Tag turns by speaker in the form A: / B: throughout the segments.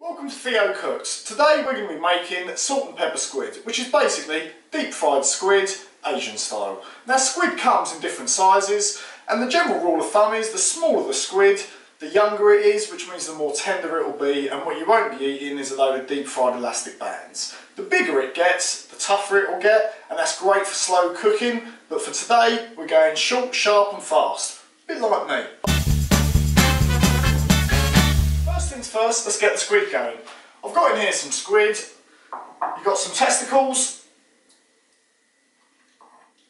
A: Welcome to Theo Cooks. Today we're going to be making salt and pepper squid, which is basically deep fried squid, Asian style. Now squid comes in different sizes, and the general rule of thumb is the smaller the squid, the younger it is, which means the more tender it will be, and what you won't be eating is a load of deep fried elastic bands. The bigger it gets, the tougher it will get, and that's great for slow cooking, but for today we're going short, sharp and fast. A bit like me. First, let's get the squid going. I've got in here some squid, you've got some tentacles,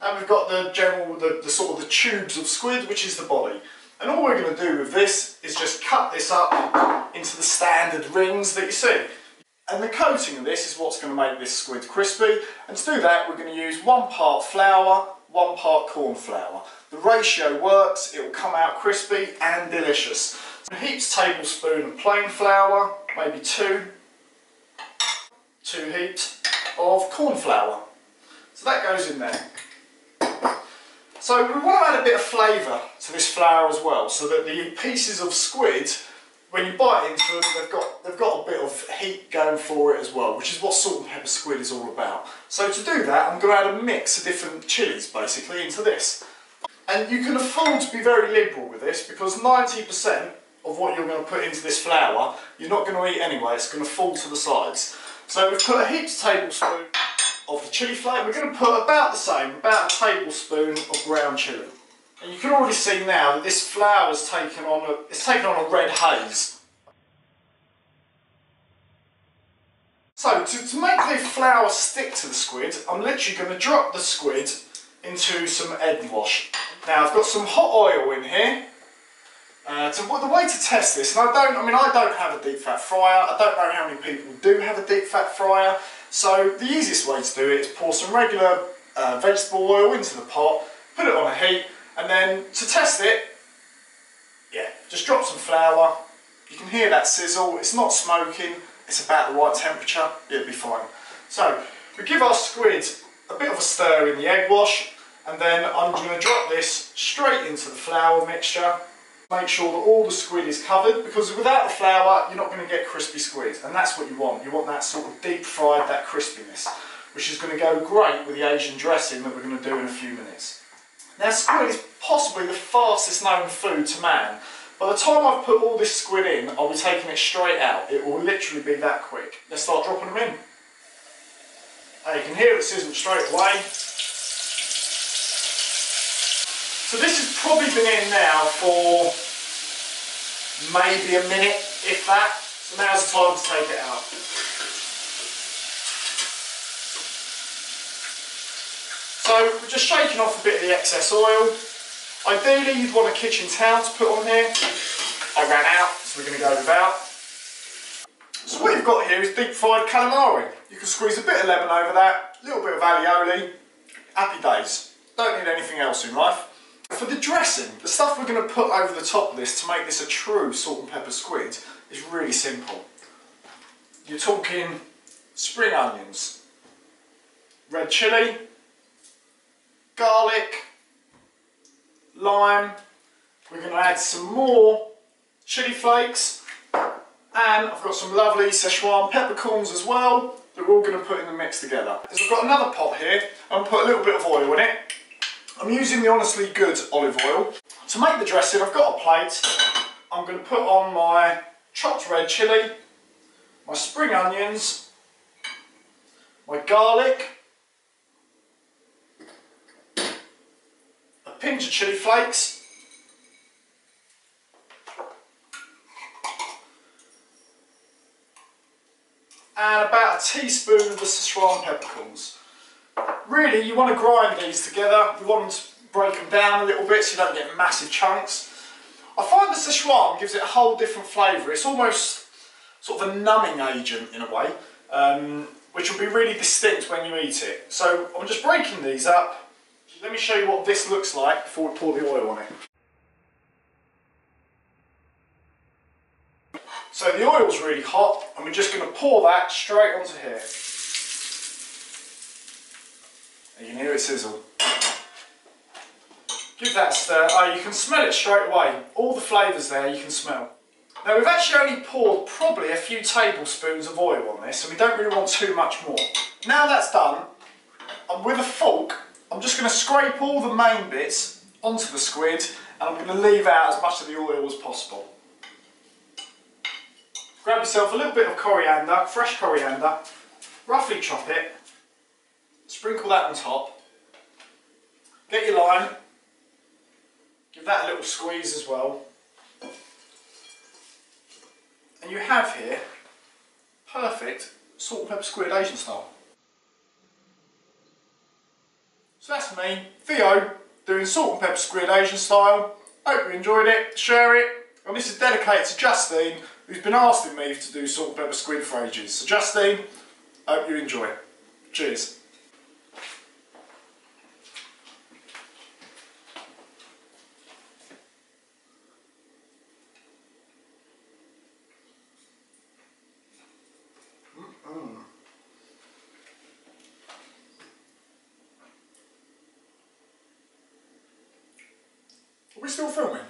A: and we've got the general, the, the sort of the tubes of squid, which is the body. And all we're going to do with this is just cut this up into the standard rings that you see. And the coating of this is what's going to make this squid crispy. And to do that, we're going to use one part flour, one part corn flour. The ratio works, it will come out crispy and delicious. A tablespoon of plain flour, maybe two, two heaps of corn flour. So that goes in there. So we want to add a bit of flavour to this flour as well, so that the pieces of squid, when you bite into them, they've got, they've got a bit of heat going for it as well, which is what salt and pepper squid is all about. So to do that, I'm going to add a mix of different chilies, basically, into this. And you can afford to be very liberal with this, because 90% of what you're going to put into this flour, you're not going to eat anyway, it's going to fall to the sides. So we've put a heaped tablespoon of the chilli flake. We're going to put about the same, about a tablespoon of ground chilli. And you can already see now that this flour has taken on a, it's taken on a red haze. So to, to make the flour stick to the squid, I'm literally going to drop the squid into some egg wash. Now I've got some hot oil in here. Uh, to, well, the way to test this, and I don't, I mean I don't have a deep fat fryer, I don't know how many people do have a deep fat fryer, so the easiest way to do it is pour some regular uh, vegetable oil into the pot, put it on a heat, and then to test it, yeah, just drop some flour. You can hear that sizzle, it's not smoking, it's about the right temperature, it'll be fine. So we give our squid a bit of a stir in the egg wash, and then I'm going to drop this straight into the flour mixture Make sure that all the squid is covered because without the flour you're not going to get crispy squid and that's what you want. You want that sort of deep fried, that crispiness which is going to go great with the Asian dressing that we're going to do in a few minutes. Now squid is possibly the fastest known food to man. By the time I've put all this squid in, I'll be taking it straight out. It will literally be that quick. Let's start dropping them in. Now you can hear it sizzle straight away. So this has probably been in now for maybe a minute, if that. So now's the time to take it out. So we're just shaking off a bit of the excess oil. Ideally you'd want a kitchen towel to put on here. I ran out, so we're going to go without. So what you've got here is deep fried calamari. You can squeeze a bit of lemon over that, a little bit of alioli. Happy days. Don't need anything else in life. For the dressing, the stuff we're going to put over the top of this to make this a true salt and pepper squid is really simple. You're talking spring onions, red chilli, garlic, lime, we're going to add some more chilli flakes and I've got some lovely Szechuan peppercorns as well that we're all going to put in the mix together. So I've got another pot here, to put a little bit of oil in it I'm using the Honestly Good olive oil. To make the dressing, I've got a plate. I'm going to put on my chopped red chilli, my spring onions, my garlic, a pinch of chilli flakes, and about a teaspoon of the Szechuan peppercorns really you want to grind these together, you want to break them down a little bit so you don't get massive chunks. I find the Szechuan gives it a whole different flavour, it's almost sort of a numbing agent in a way, um, which will be really distinct when you eat it. So I'm just breaking these up, let me show you what this looks like before we pour the oil on it. So the oil's really hot and we're just going to pour that straight onto here. You can hear it sizzle. Give that a stir. Oh, ah, you can smell it straight away. All the flavours there you can smell. Now we've actually only poured probably a few tablespoons of oil on this and we don't really want too much more. Now that's done, I'm with a fork, I'm just going to scrape all the main bits onto the squid and I'm going to leave out as much of the oil as possible. Grab yourself a little bit of coriander, fresh coriander, roughly chop it, sprinkle that on top, get your lime, give that a little squeeze as well. And you have here perfect salt and pepper squid Asian style. So that's me, Theo, doing salt and pepper squid Asian style. Hope you enjoyed it, share it. And this is dedicated to Justine, who's been asking me to do salt and pepper squid for ages. So Justine, hope you enjoy. Cheers. Are we still filming?